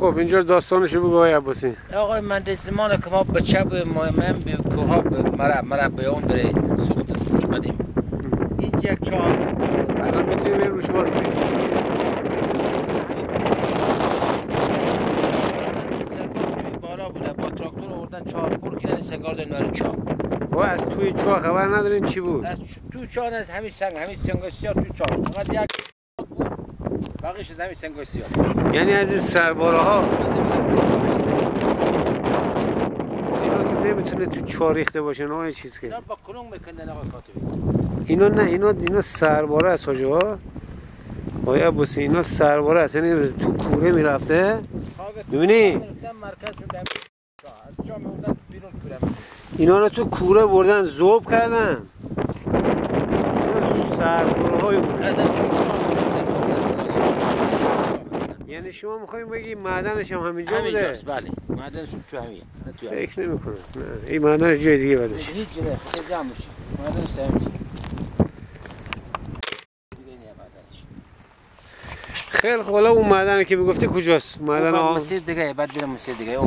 خب اینجا داستانشو بگو آقای عباسی. آقای مهندس زمان که ما به چپ مهم به کوها به مرا مرا به اون بره سوخت بدیم. اینجا یک چهار الان می‌تونی بری روش واسه بالا بوده. با تراکتور آوردن چهار پور کردن سنگار دادن برای چاه خب از توی چاه خبر ندارین چی بود؟ از تو چاه از همین سنگ همین سنگ سیاه تو چاه فقط یک باقیش از همین سنگ سیاه. یعنی از این سرباره ها اینا که نمی‌تونه تو چاه ریخته باشه نه چیز که. اینا با کلونگ میکندن کاتبی. اینا نه اینا اینا سرباره است حاجی ها آقای عباسی اینا سرباره است. یعنی تو کوره می‌رفته. می‌بینی؟ اینا رو تو کوره بردن زوب کردن. اینا سرباره های بود از همین چاه می‌رفتن، یعنی شما می‌خوایم بگی معدنش هم همینجا بوده؟ همینجاست بله. معدنشون تو همین فکر نمی کنم نه این معدنش جای دیگه بدش هیچ جوره خیلی جمع میشه. معدنش تو همین دیگه نیه معدنش خیلی خب حالا اون معدنی که می‌گفتی کجاست؟ معدن بعد آ... مسیر دیگه بعد برم مسیر دیگه.